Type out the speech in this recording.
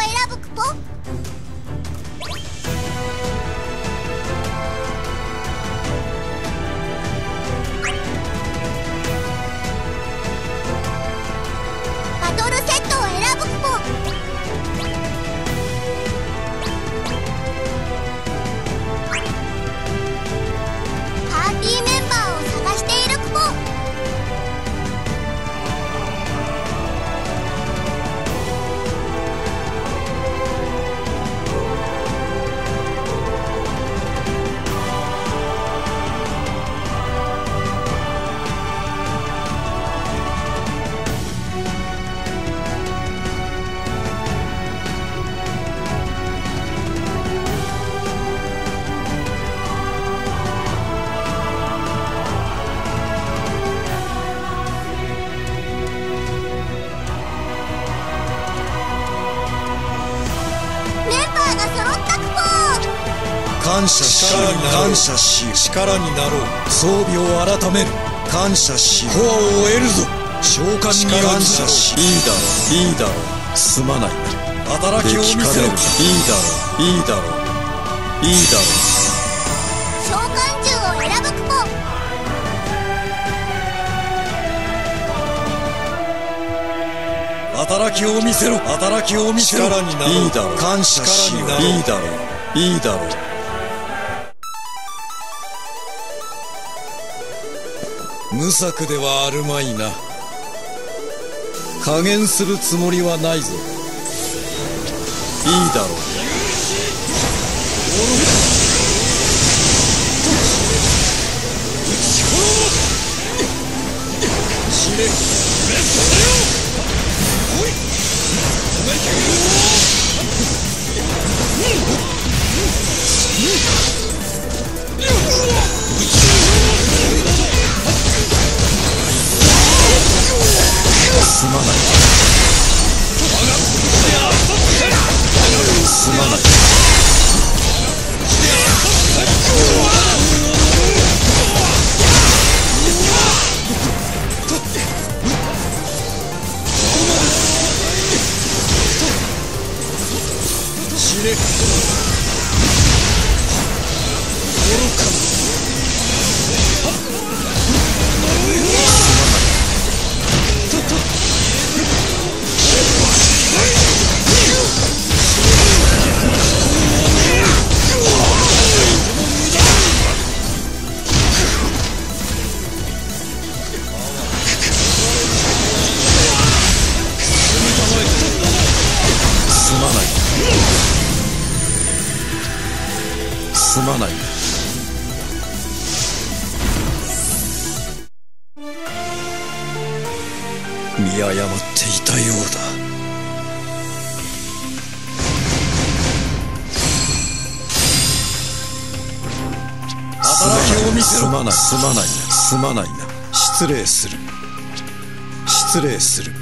を選ぶクポ感謝し感謝し力になろう。装備を改める。感謝しコアを得るぞ。召喚に感謝し。いいだろう。いいだろうすまない。働きを見せろ。いいだろういいだろういいだろう召喚獣を選ぶクポ働きを見せろ。働きを見せろ。力になろう。いいだろう感謝しよう。いいだろう。いいだろう無策ではあるまいな。加減するつもりはないぞ。いいだろう。死ね死ねすまない。見誤っていたようだ。働きを見せろすまないすまないなすまないな。失礼する。失礼する